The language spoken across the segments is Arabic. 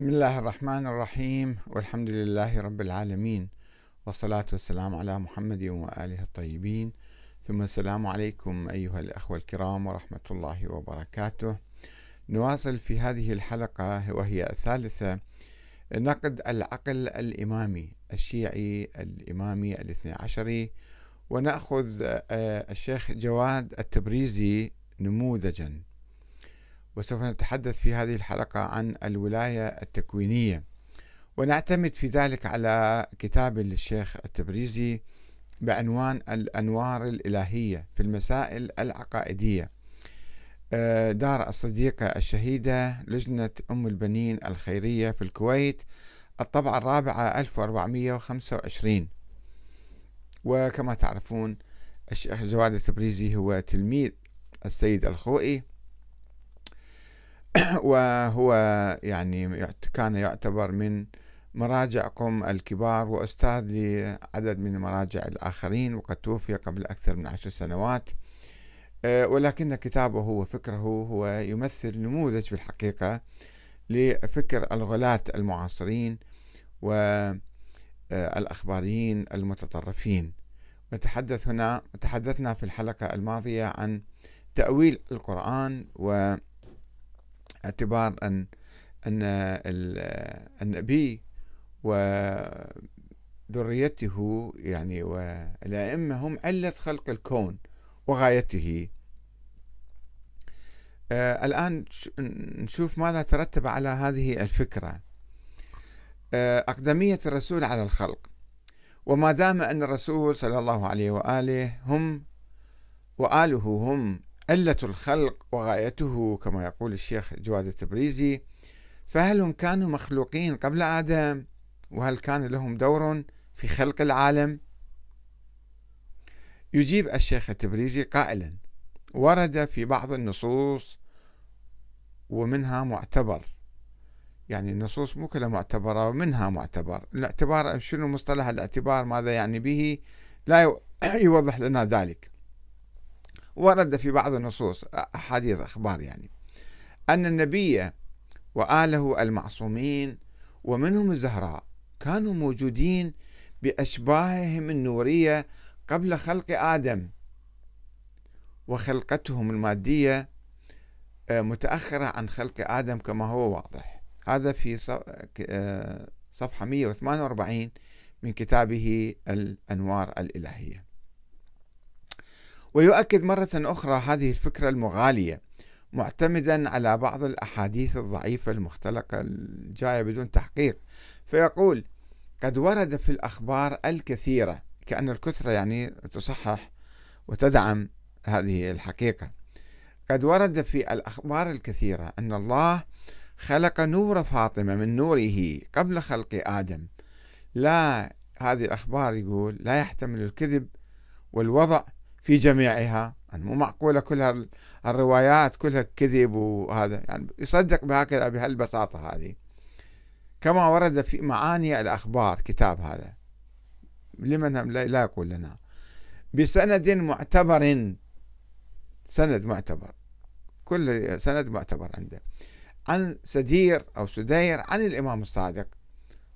بسم الله الرحمن الرحيم. والحمد لله رب العالمين. والصلاة والسلام على محمد وآله الطيبين. ثم السلام عليكم أيها الأخوة الكرام ورحمة الله وبركاته. نواصل في هذه الحلقة وهي الثالثة نقد العقل الإمامي الشيعي الإمامي الاثني عشري ونأخذ آه، الشيخ جواد التبريزي نموذجا. وسوف نتحدث في هذه الحلقة عن الولاية التكوينية. ونعتمد في ذلك على كتاب للشيخ التبريزي بعنوان الأنوار الإلهية في المسائل العقائدية. آه، دار الصديقة الشهيدة لجنة أم البنين الخيرية في الكويت الطبعة الرابعة 1425 وكما تعرفون الشيخ جواد التبريزي هو تلميذ السيد الخوئي. وهو يعني كان يعتبر من مراجع قم الكبار وأستاذ لعدد من المراجع الآخرين وقد توفي قبل أكثر من عشر سنوات. آه، ولكن كتابه وفكره هو يمثل نموذج في الحقيقة لفكر الغلاة المعاصرين والأخباريين المتطرفين. نتحدث هنا تحدثنا في الحلقة الماضية عن تأويل القرآن و اعتبار أن أن النبي وذريته يعني والأئمة هم علة خلق الكون وغايته. آه الآن نشوف ماذا ترتب على هذه الفكرة. آه أقدمية الرسول على الخلق. وما دام أن الرسول صلى الله عليه وآله هم وآله هم علة الخلق وغايته كما يقول الشيخ جواد التبريزي. فهل هم كانوا مخلوقين قبل آدم؟ وهل كان لهم دور في خلق العالم؟ يجيب الشيخ التبريزي قائلا ورد في بعض النصوص ومنها معتبر. يعني النصوص مو كلها معتبرة ومنها معتبر. الاعتبار شنو مصطلح الاعتبار؟ ماذا يعني به؟ لا يوضح لنا ذلك. ورد في بعض النصوص أحاديث أخبار يعني. أن النبي وآله المعصومين ومنهم الزهراء كانوا موجودين بأشباههم النورية قبل خلق آدم وخلقتهم المادية متأخرة عن خلق آدم كما هو واضح. هذا في صفحة 148 من كتابه الأنوار الإلهية. ويؤكد مرة أخرى هذه الفكرة المغالية معتمدا على بعض الأحاديث الضعيفة المختلقة الجاية بدون تحقيق. فيقول قد ورد في الأخبار الكثيرة كأن الكثرة يعني تصحح وتدعم هذه الحقيقة. قد ورد في الأخبار الكثيرة أن الله خلق نور فاطمة من نوره قبل خلق آدم. لا هذه الأخبار يقول لا يحتمل الكذب والوضع في جميعها. يعني مو معقولة كلها الروايات كلها كذب وهذا. يعني يصدق بهكذا بهالبساطة هذه. كما ورد في معاني الأخبار كتاب هذا. لمن لا يقول لنا. بسند معتبر. سند معتبر. كل سند معتبر عنده. عن سدير أو سدير عن الإمام الصادق.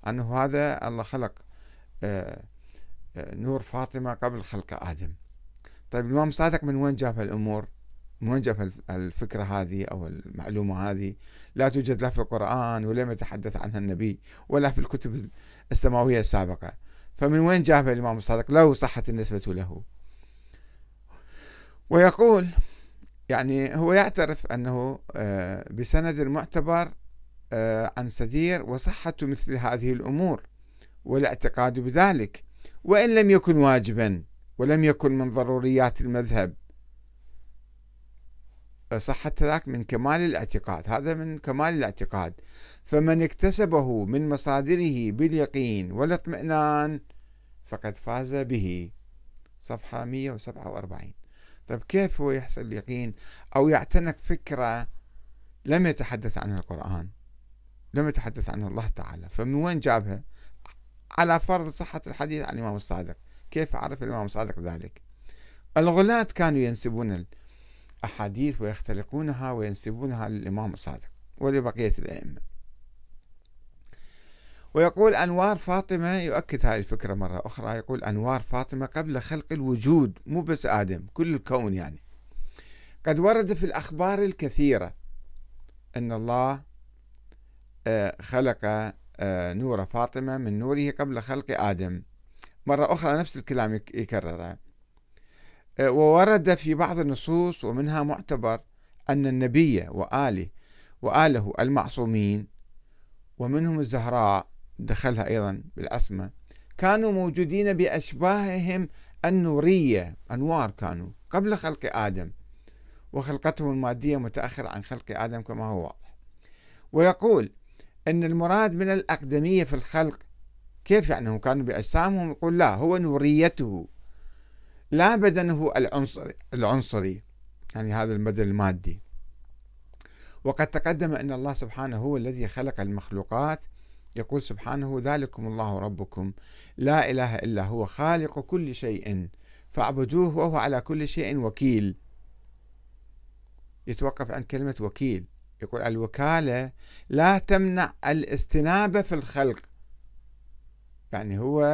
أنه هذا الله خلق آه، آه، نور فاطمة قبل خلق آدم. طيب الإمام صادق من وين جاب هالأمور؟ من وين جاب الفكرة هذه أو المعلومة هذه؟ لا توجد لا في القرآن ولم يتحدث عنها النبي ولا في الكتب السماوية السابقة. فمن وين جابها الإمام الصادق؟ لو صحت النسبة له. ويقول يعني هو يعترف أنه آه، بسند معتبر آه، عن سدير وصحة مثل هذه الأمور والاعتقاد بذلك وإن لم يكن واجبا. ولم يكن من ضروريات المذهب. صحة ذاك من كمال الاعتقاد هذا من كمال الاعتقاد. فمن اكتسبه من مصادره باليقين والاطمئنان فقد فاز به. صفحة 147 طيب كيف هو يحصل اليقين؟ أو يعتنق فكرة لم يتحدث عنها القرآن لم يتحدث عنها الله تعالى. فمن وين جابها؟ على فرض صحة الحديث عن الإمام الصادق. كيف عرف الإمام الصادق ذلك؟ الغلاة كانوا ينسبون الأحاديث ويختلقونها وينسبونها للإمام الصادق ولبقية الأئمة. ويقول أنوار فاطمة يؤكد هذه الفكرة مرة أخرى يقول أنوار فاطمة قبل خلق الوجود مو بس آدم كل الكون يعني. قد ورد في الأخبار الكثيرة أن الله آه، خلق آه، نور فاطمة من نوره قبل خلق آدم. مرة أخرى نفس الكلام يكرره آه، وورد في بعض النصوص ومنها معتبر أن النبي وآله وآله المعصومين ومنهم الزهراء دخلها أيضا بالأسماء كانوا موجودين بأشباههم النورية أنوار كانوا قبل خلق آدم وخلقتهم المادية متأخرة عن خلق آدم كما هو واضح. ويقول أن المراد من الأقدمية في الخلق كيف يعني؟ هم كانوا بأجسامهم يقول لا هو نوريته. لا بدنه العنصري العنصري يعني هذا البدن المادي. وقد تقدم أن الله سبحانه هو الذي خلق المخلوقات. يقول سبحانه ذلكم الله ربكم. لا إله إلا هو خالق كل شيء. فاعبدوه وهو على كل شيء وكيل. يتوقف عند كلمة وكيل. يقول الوكالة لا تمنع الاستنابة في الخلق. يعني هو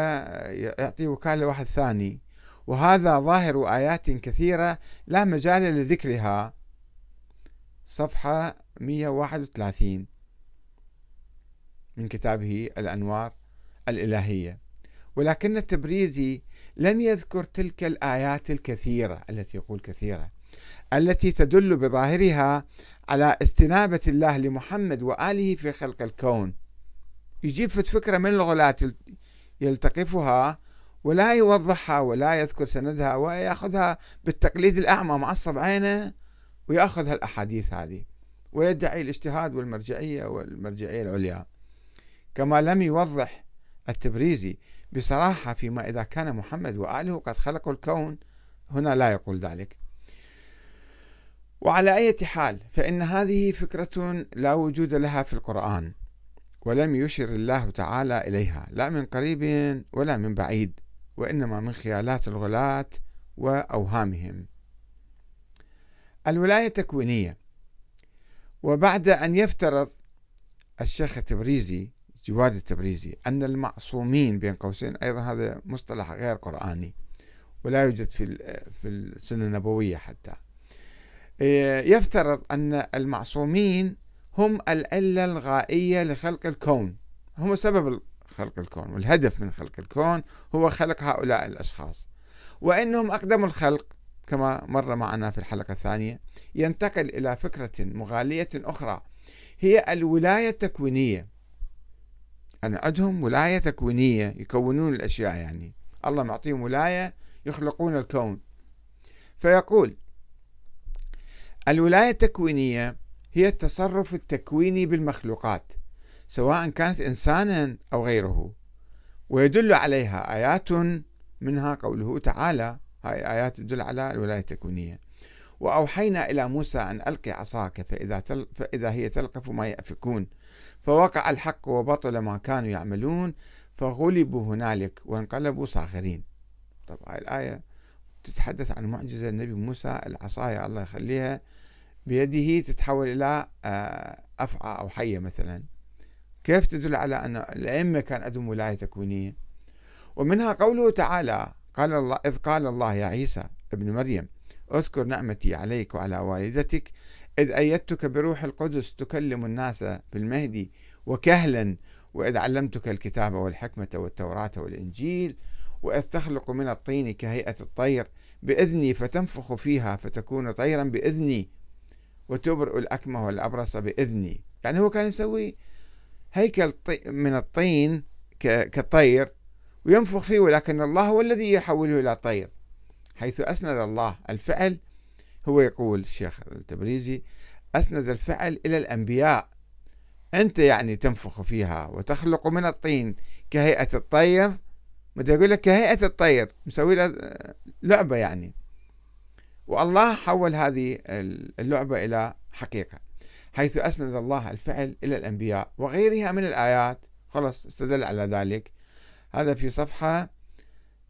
يعطي وكالة واحد ثاني. وهذا ظاهر آيات كثيرة لا مجال لذكرها. صفحة 131 من كتابه الأنوار الإلهية. ولكن التبريزي لم يذكر تلك الآيات الكثيرة التي يقول كثيرة التي تدل بظاهرها على استنابة الله لمحمد وآله في خلق الكون. يجيب فكرة من الغلات يلتقفها ولا يوضحها ولا يذكر سندها ويأخذها بالتقليد الأعمى معصب عينه ويأخذ هالأحاديث هذه ويدعي الاجتهاد والمرجعية والمرجعية العليا. كما لم يوضح التبريزي بصراحة فيما إذا كان محمد وآله قد خلقوا الكون هنا لا يقول ذلك. وعلى أي حال فإن هذه فكرة لا وجود لها في القرآن. ولم يشر الله تعالى إليها لا من قريب ولا من بعيد وإنما من خيالات الغلاة وأوهامهم. الولاية التكوينية. وبعد أن يفترض الشيخ التبريزي جواد التبريزي أن المعصومين بين قوسين أيضا هذا مصطلح غير قرآني ولا يوجد في في السنة النبوية حتى. إيه، يفترض أن المعصومين هم العلة الغائية لخلق الكون. هم سبب خلق الكون والهدف من خلق الكون هو خلق هؤلاء الأشخاص. وإنهم أقدم الخلق كما مر معنا في الحلقة الثانية ينتقل إلى فكرة مغالية أخرى هي الولاية التكوينية. أنا عندهم ولاية تكوينية يكونون الأشياء يعني. الله معطيهم ولاية يخلقون الكون. فيقول الولاية التكوينية هي التصرف التكويني بالمخلوقات سواء كانت إنسانا أو غيره. ويدل عليها آيات منها قوله تعالى هاي آيات تدل على الولاية التكوينية. وأوحينا إلى موسى أن ألقي عصاك فإذا, تل فإذا هي تلقف ما يأفكون. فوقع الحق وبطل ما كانوا يعملون فغلبوا هنالك وانقلبوا صاغرين. طبعا الآية تتحدث عن معجزة النبي موسى العصاية الله يخليها بيده تتحول إلى آه، أفعى أو حية مثلا. كيف تدل على أن الأئمة كان عندهم ولاية تكوينية؟ ومنها قوله تعالى قال الله إذ قال الله يا عيسى ابن مريم اذكر نعمتي عليك وعلى والدتك إذ أيدتك بروح القدس تكلم الناس في المهدي وكهلا وإذ علمتك الكتاب والحكمة والتوراة والإنجيل وإذ تخلق من الطين كهيئة الطير بإذني فتنفخ فيها فتكون طيرا بإذني. وتبرئ الأكمة والأبرص بإذني. يعني هو كان يسوي هيكل من الطين كطير وينفخ فيه ولكن الله هو الذي يحوله إلى طير. حيث أسند الله الفعل هو يقول الشيخ التبريزي أسند الفعل إلى الأنبياء. أنت يعني تنفخ فيها وتخلق من الطين كهيئة الطير. متى يقول لك كهيئة الطير مسوي لعبة يعني. والله حول هذه اللعبة إلى حقيقة حيث أسند الله الفعل إلى الأنبياء وغيرها من الآيات. خلص استدل على ذلك. هذا في صفحة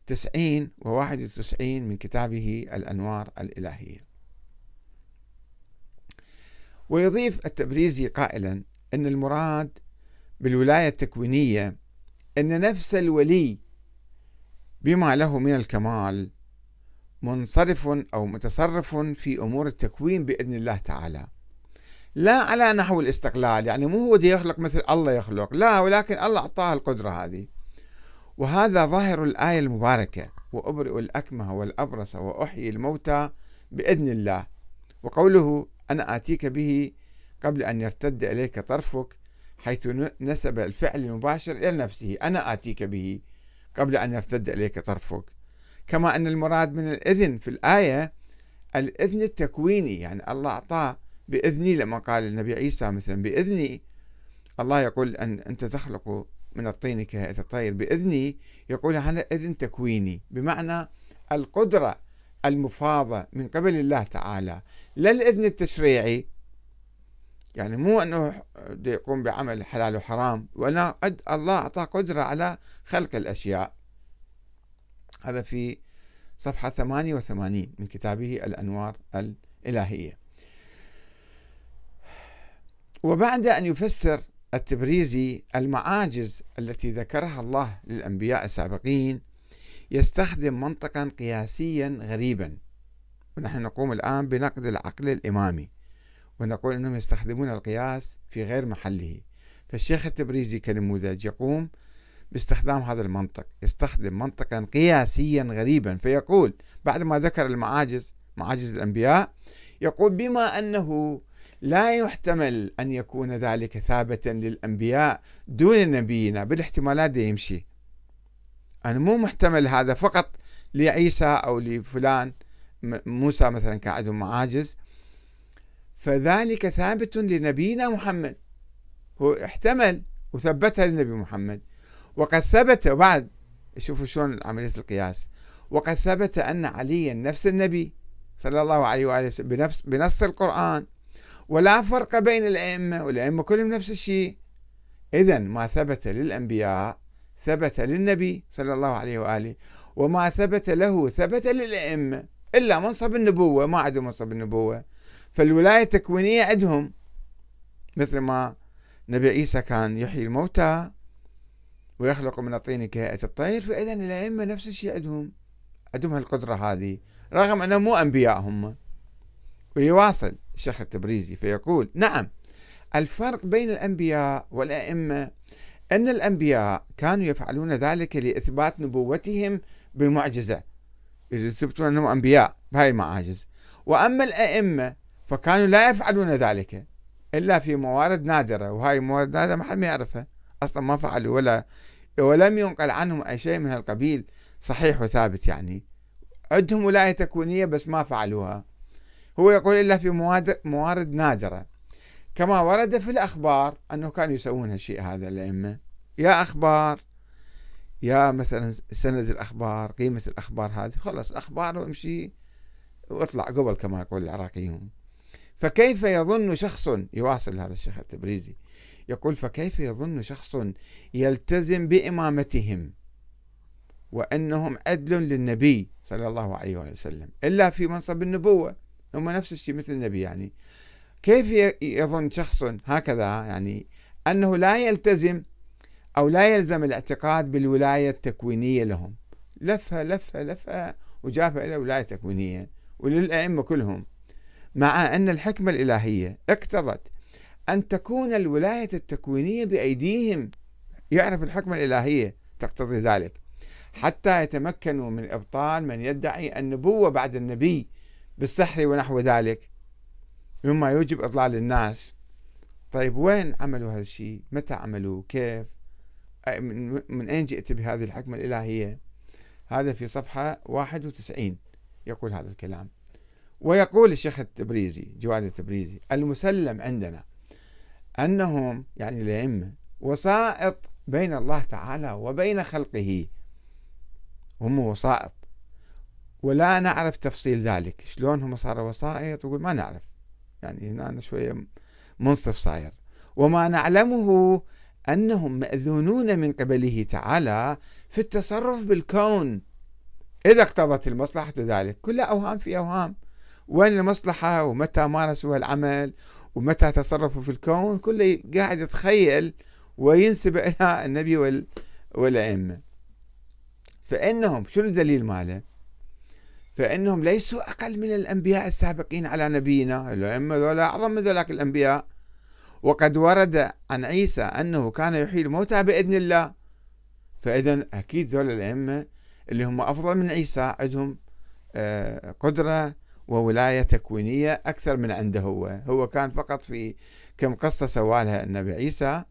90 و 91 من كتابه الأنوار الإلهية. ويضيف التبريزي قائلا أن المراد بالولاية التكوينية أن نفس الولي بما له من الكمال منصرف أو متصرف في أمور التكوين بإذن الله تعالى. لا على نحو الاستقلال يعني مو هو يخلق مثل الله يخلق لا ولكن الله أعطاه القدرة هذه. وهذا ظاهر الآية المباركة وأبرئ الأكمه والأبرص وأحيي الموتى بإذن الله. وقوله أنا آتيك به قبل أن يرتد إليك طرفك حيث نسب الفعل المباشر إلى نفسه. أنا آتيك به قبل أن يرتد إليك طرفك. كما أن المراد من الإذن في الآية الإذن التكويني يعني الله أعطاه بإذني لما قال النبي عيسى مثلا بإذني الله يقول أن أنت تخلق من الطين كهيئة الطير بإذني يقول هذا إذن تكويني بمعنى القدرة المفاضة من قبل الله تعالى لا الإذن التشريعي. يعني مو أنه يقوم بعمل حلال وحرام وأنا الله أعطاه قدرة على خلق الأشياء. هذا في صفحة 88 من كتابه الأنوار الإلهية. وبعد أن يفسر التبريزي المعاجز التي ذكرها الله للأنبياء السابقين يستخدم منطقا قياسيا غريبا. ونحن نقوم الآن بنقد العقل الإمامي ونقول أنهم يستخدمون القياس في غير محله. فالشيخ التبريزي كنموذج يقوم باستخدام هذا المنطق يستخدم منطقا قياسيا غريبا فيقول بعد ما ذكر المعاجز معاجز الأنبياء يقول بما أنه لا يحتمل أن يكون ذلك ثابتا للأنبياء دون نبينا بالاحتمالات دي يمشي. أنا مو محتمل هذا فقط لعيسى أو لفلان موسى مثلا كان عندهم معاجز. فذلك ثابت لنبينا محمد. هو احتمل وثبتها للنبي محمد. وقد ثبت بعد شوفوا شلون عملية القياس. وقد ثبت أن عليا نفس النبي صلى الله عليه وآله وسلم بنفس بنص القرآن. ولا فرق بين الأئمة والأئمة كلهم نفس الشيء. إذا ما ثبت للأنبياء ثبت للنبي صلى الله عليه وآله. وما ثبت له ثبت للأئمة. إلا منصب النبوة ما عندهم منصب النبوة. فالولاية التكوينية عندهم مثل ما نبي عيسى كان يحيي الموتى ويخلق من الطين كهيئة الطير فإذا الأئمة نفس الشيء عندهم. عندهم هالقدرة هذه رغم أنهم مو أنبياء هم. ويواصل الشيخ التبريزي فيقول نعم الفرق بين الأنبياء والأئمة أن الأنبياء كانوا يفعلون ذلك لإثبات نبوتهم بالمعجزة. يثبتون أنهم أنبياء بهاي المعاجز. وأما الأئمة فكانوا لا يفعلون ذلك إلا في موارد نادرة. وهاي الموارد نادرة ما حد ما يعرفها. أصلا ما فعلوا ولا ولم ينقل عنهم أي شيء من القبيل صحيح وثابت يعني. عندهم ولاية تكوينية بس ما فعلوها. هو يقول إلا في موارد نادرة. كما ورد في الأخبار أنه كانوا يسوون هالشيء هذا الأئمة. يا أخبار يا مثلا سند الأخبار قيمة الأخبار هذه خلص أخبار وامشي واطلع قبل كما يقول العراقيون. فكيف يظن شخص يواصل هذا الشيخ التبريزي يقول فكيف يظن شخص يلتزم بإمامتهم وأنهم عدل للنبي صلى الله عليه وسلم إلا في منصب النبوة؟ هم نفس الشيء مثل النبي يعني. كيف يظن شخص هكذا يعني أنه لا يلتزم أو لا يلزم الاعتقاد بالولاية التكوينية لهم؟ لفها لفها لفها وجابها إلى ولاية تكوينية وللأئمة كلهم. مع أن الحكمة الإلهية اقتضت أن تكون الولاية التكوينية بأيديهم. يعرف الحكمة الإلهية تقتضي ذلك. حتى يتمكنوا من إبطال من يدعي النبوة بعد النبي بالسحر ونحو ذلك. مما يوجب إضلال الناس. طيب وين عملوا هذا الشيء؟ متى عملوا كيف؟ من أين جئت بهذه الحكمة الإلهية؟ هذا في صفحة 91 يقول هذا الكلام. ويقول الشيخ التبريزي جواد التبريزي المسلم عندنا أنهم يعني الأئمة وسائط بين الله تعالى وبين خلقه. هم وسائط. ولا نعرف تفصيل ذلك. شلون هم صاروا وسائط؟ يقول ما نعرف. يعني هنا أنا شوية منصف صاير. وما نعلمه أنهم مأذونون من قبله تعالى في التصرف بالكون. إذا اقتضت المصلحة ذلك. كلها أوهام في أوهام. وين المصلحة ومتى مارسوا العمل ومتى تصرفوا في الكون. كله قاعد يتخيل وينسب إلى النبي والأئمة. فإنهم شنو الدليل ماله؟ فإنهم ليسوا أقل من الأنبياء السابقين على نبينا. الأئمة ذولا أعظم من ذلك الأنبياء. وقد ورد عن عيسى أنه كان يحيي الموتى بإذن الله. فإذا أكيد ذولا الأئمة اللي هم أفضل من عيسى عندهم آه، قدرة وولاية تكوينية أكثر من عنده هو. هو كان فقط في كم قصة سوالها النبي عيسى.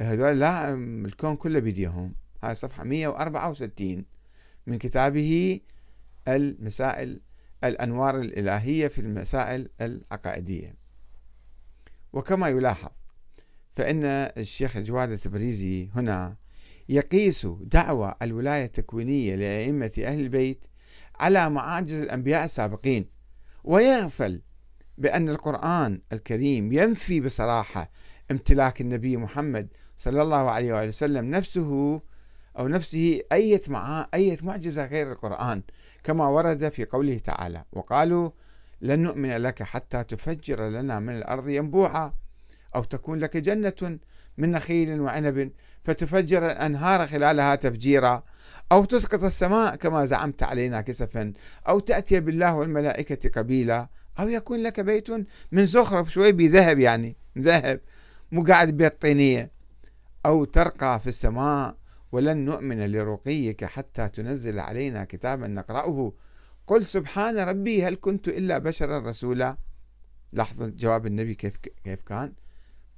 هذول لا الكون كله بيديهم. هاي صفحة 164 من كتابه المسائل الأنوار الإلهية في المسائل العقائدية. وكما يلاحظ فإن الشيخ جواد التبريزي هنا يقيس دعوى الولاية التكوينية لأئمة أهل البيت على معاجز الأنبياء السابقين. ويغفل بأن القرآن الكريم ينفي بصراحة امتلاك النبي محمد صلى الله عليه وآله وسلم نفسه أو نفسه أية مع أية معجزة غير القرآن كما ورد في قوله تعالى وقالوا لن نؤمن لك حتى تفجر لنا من الأرض ينبوعا أو تكون لك جنة من نخيل وعنب فتفجر الأنهار خلالها تفجيرا أو تسقط السماء كما زعمت علينا كسفا أو تأتي بالله والملائكة قبيلا أو يكون لك بيت من زخرف شوي بذهب يعني ذهب مو قاعد بيت طينية أو ترقى في السماء ولن نؤمن لرقيك حتى تنزل علينا كتابا نقرأه. قل سبحان ربي هل كنت إلا بشرا رسولا؟ لاحظوا جواب النبي كيف كيف كان؟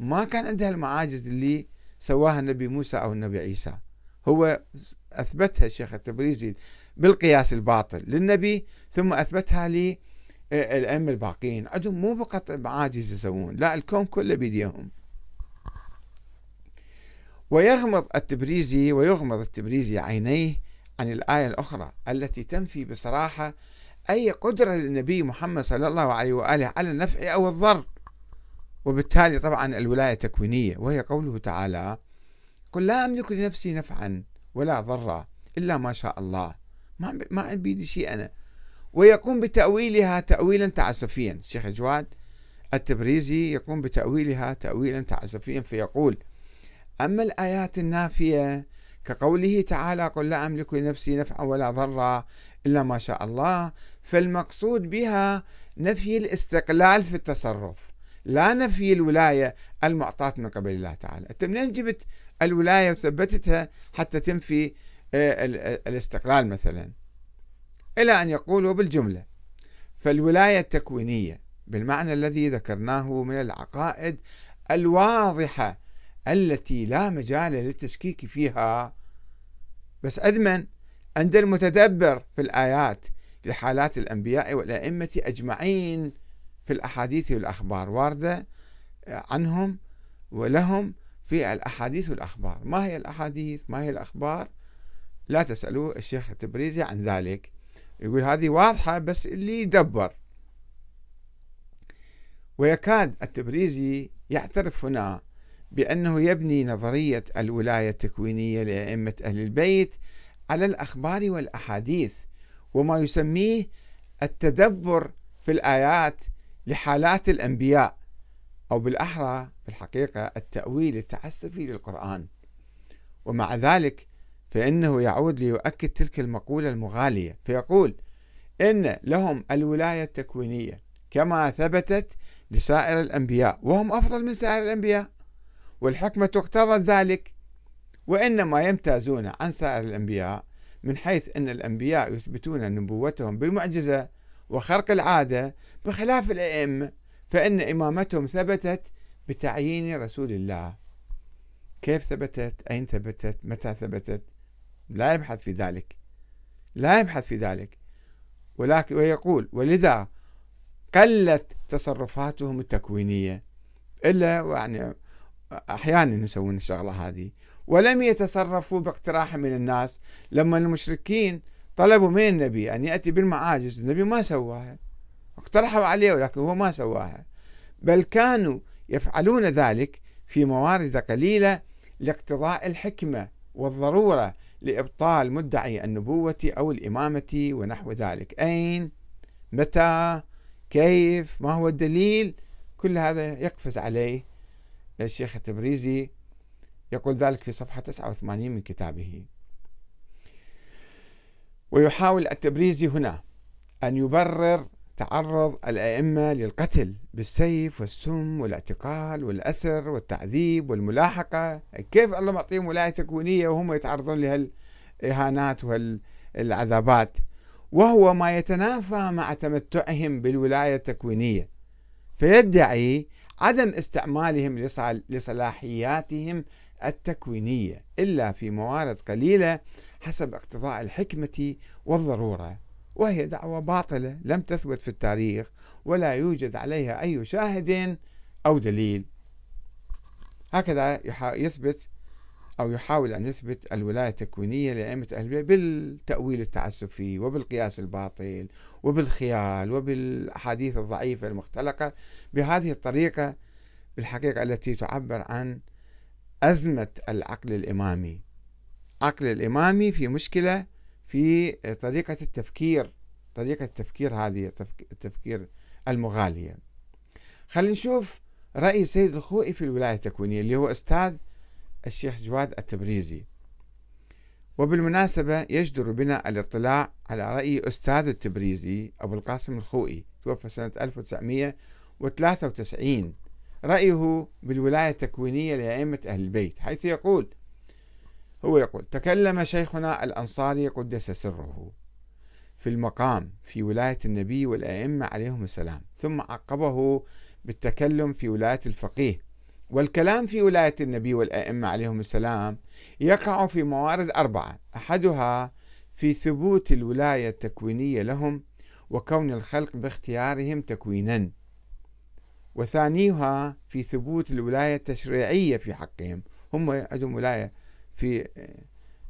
ما كان عنده المعاجز اللي سواها النبي موسى أو النبي عيسى. هو أثبتها الشيخ التبريزي بالقياس الباطل للنبي ثم أثبتها للأئمة الباقين عندهم مو فقط معاجز يسوون لا الكون كله بيديهم. ويغمض التبريزي ويغمض التبريزي عينيه عن الآية الأخرى التي تنفي بصراحة أي قدرة للنبي محمد صلى الله عليه وآله على النفع أو الضر. وبالتالي طبعا الولاية تكوينية وهي قوله تعالى قل لا أملك لنفسي نفعا ولا ضرا إلا ما شاء الله. ما ما بيدي شيء أنا. ويقوم بتأويلها تأويلا تعسفيا. الشيخ جواد التبريزي يقوم بتأويلها تأويلا تعسفيا فيقول أما الآيات النافية كقوله تعالى قل لا أملك لنفسي نفعا ولا ضرا إلا ما شاء الله فالمقصود بها نفي الاستقلال في التصرف لا نفي الولاية المعطاة من قبل الله تعالى. أنت منين جبت الولاية وثبتتها حتى تنفي آه، الاستقلال مثلا. إلى أن يقول بالجملة. فالولاية التكوينية بالمعنى الذي ذكرناه من العقائد الواضحة التي لا مجال للتشكيك فيها. بس أدمن عند المتدبر في الآيات لحالات الأنبياء والأئمة أجمعين في الأحاديث والأخبار واردة عنهم ولهم في الأحاديث والأخبار. ما هي الأحاديث؟ ما هي الأخبار؟ لا تسألوا الشيخ التبريزي عن ذلك. يقول هذه واضحة بس اللي يدبر. ويكاد التبريزي يعترف هنا بأنه يبني نظرية الولاية التكوينية لأئمة أهل البيت على الأخبار والأحاديث وما يسميه التدبر في الآيات لحالات الأنبياء أو بالأحرى في الحقيقة التأويل التعسفي للقرآن. ومع ذلك فإنه يعود ليؤكد تلك المقولة المغالية فيقول إن لهم الولاية التكوينية كما ثبتت لسائر الأنبياء وهم أفضل من سائر الأنبياء والحكمة تقتضى ذلك وإنما يمتازون عن سائر الأنبياء من حيث أن الأنبياء يثبتون نبوتهم بالمعجزة وخرق العادة بخلاف الأئمة فإن إمامتهم ثبتت بتعيين رسول الله. كيف ثبتت؟ أين ثبتت؟ متى ثبتت؟ لا يبحث في ذلك. لا يبحث في ذلك. ولكن ويقول ولذا قلت تصرفاتهم التكوينية. إلا يعني أحيانا يسوون الشغلة هذه. ولم يتصرفوا باقتراح من الناس. لما المشركين طلبوا من النبي أن يأتي بالمعاجز النبي ما سواها. اقترحوا عليه ولكن هو ما سواها. بل كانوا يفعلون ذلك في موارد قليلة لاقتضاء الحكمة والضرورة لإبطال مدعي النبوة أو الإمامة ونحو ذلك. أين؟ متى؟ كيف؟ ما هو الدليل؟ كل هذا يقفز عليه الشيخ التبريزي يقول ذلك في صفحة 89 من كتابه. ويحاول التبريزي هنا أن يبرر تعرض الأئمة للقتل بالسيف والسم والاعتقال والأسر والتعذيب والملاحقة. كيف الله معطيهم ولاية تكوينية وهم يتعرضون لهالإهانات والعذابات وهو ما يتنافى مع تمتعهم بالولاية التكوينية فيدعي عدم استعمالهم لصلاحياتهم التكوينية إلا في موارد قليلة حسب اقتضاء الحكمة والضرورة. وهي دعوة باطلة لم تثبت في التاريخ ولا يوجد عليها أي شاهد أو دليل. هكذا يثبت أو يحاول أن يثبت الولاية التكوينية لأئمة أهل البيت بالتأويل التعسفي وبالقياس الباطل وبالخيال وبالأحاديث الضعيفة المختلقة. بهذه الطريقة بالحقيقة التي تعبر عن أزمة العقل الإمامي. عقل الإمامي في مشكلة في طريقة التفكير طريقة التفكير هذه التفكير المغالية خلينا نشوف رأي سيد الخوئي في الولاية التكوينية اللي هو أستاذ الشيخ جواد التبريزي. وبالمناسبة يجدر بنا الاطلاع على رأي أستاذ التبريزي أبو القاسم الخوئي توفى سنة 1993 رأيه بالولاية التكوينية لأئمة أهل البيت حيث يقول هو يقول تكلم شيخنا الأنصاري قدس سره في المقام في ولاية النبي والأئمة عليهم السلام ثم عقبه بالتكلم في ولاية الفقيه. والكلام في ولاية النبي والأئمة عليهم السلام يقع في موارد أربعة أحدها في ثبوت الولاية التكوينية لهم وكون الخلق باختيارهم تكوينا. وثانيها في ثبوت الولاية التشريعية في حقهم هم عندهم ولاية في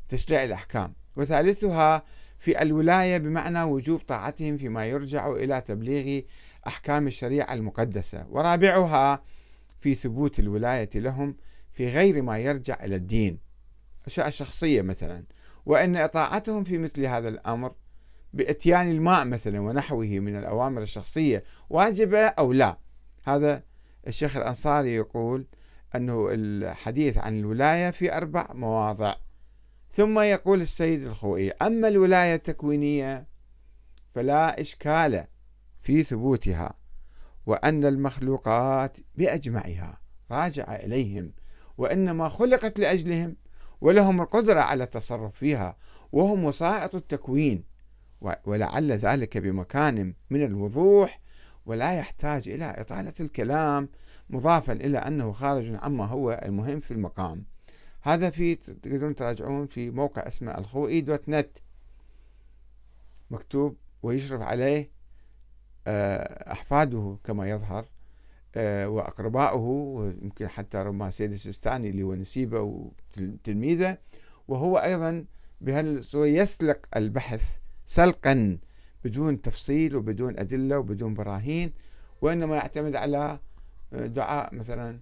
تشريع الأحكام. وثالثها في الولاية بمعنى وجوب طاعتهم فيما يرجع إلى تبليغ أحكام الشريعة المقدسة. ورابعها في ثبوت الولاية لهم في غير ما يرجع إلى الدين. أشياء شخصية مثلا. وأن إطاعتهم في مثل هذا الأمر بإتيان الماء مثلا ونحوه من الأوامر الشخصية واجبة أو لا؟ هذا الشيخ الأنصاري يقول أنه الحديث عن الولاية في أربع مواضع. ثم يقول السيد الخوئي أما الولاية التكوينية فلا إشكال في ثبوتها وأن المخلوقات بأجمعها راجع إليهم وإنما خلقت لأجلهم ولهم القدرة على التصرف فيها وهم وسائط التكوين ولعل ذلك بمكان من الوضوح ولا يحتاج إلى إطالة الكلام مضافا إلى أنه خارج عما هو المهم في المقام. هذا في تقدرون تراجعون في موقع اسمه الخوئي دوت نت. مكتوب ويشرف عليه آه، أحفاده كما يظهر آه، وأقربائه ويمكن حتى ربما سيد السيستاني اللي هو نسيبه وتلميذه. وهو أيضا بهالصورة يسلق البحث سلقا بدون تفصيل وبدون أدلة وبدون براهين وإنما يعتمد على دعاء مثلا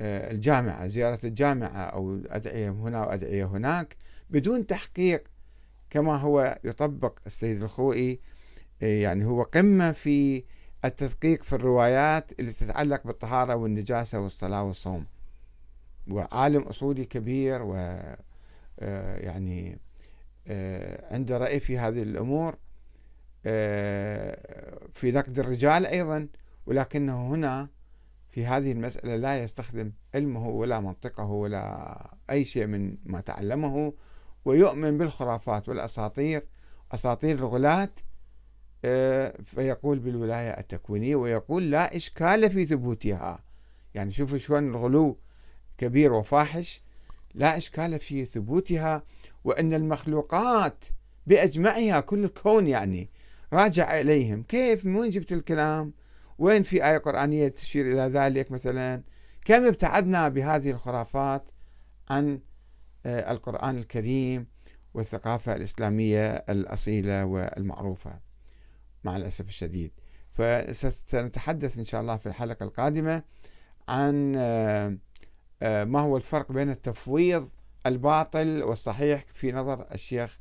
الجامعة زيارة الجامعة أو أدعية هنا وأدعية هناك بدون تحقيق كما هو يطبق السيد الخوئي إيه، يعني هو قمة في التدقيق في الروايات اللي تتعلق بالطهارة والنجاسة والصلاة والصوم. وعالم أصولي كبير و آه، يعني آه، عنده رأي في هذه الأمور آه، في نقد الرجال أيضا ولكنه هنا في هذه المسألة لا يستخدم علمه ولا منطقه ولا أي شيء من ما تعلمه ويؤمن بالخرافات والأساطير أساطير الغلاة آه، فيقول بالولاية التكوينية ويقول لا إشكال في ثبوتها. يعني شوفوا شلون الغلو كبير وفاحش. لا إشكال في ثبوتها وأن المخلوقات بأجمعها كل الكون يعني راجع إليهم. كيف؟ من وين جبت الكلام؟ وين في آية قرآنية تشير إلى ذلك مثلا؟ كم ابتعدنا بهذه الخرافات عن آه، القرآن الكريم والثقافة الإسلامية الأصيلة والمعروفة مع الأسف الشديد. فسنتحدث إن شاء الله في الحلقة القادمة عن آه، آه، ما هو الفرق بين التفويض الباطل والصحيح في نظر الشيخ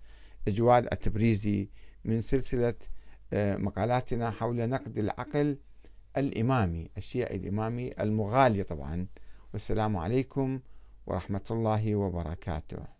جواد التبريزي من سلسلة مقالاتنا حول نقد العقل الإمامي الشيعي الإمامي المغالي طبعا. والسلام عليكم ورحمة الله وبركاته.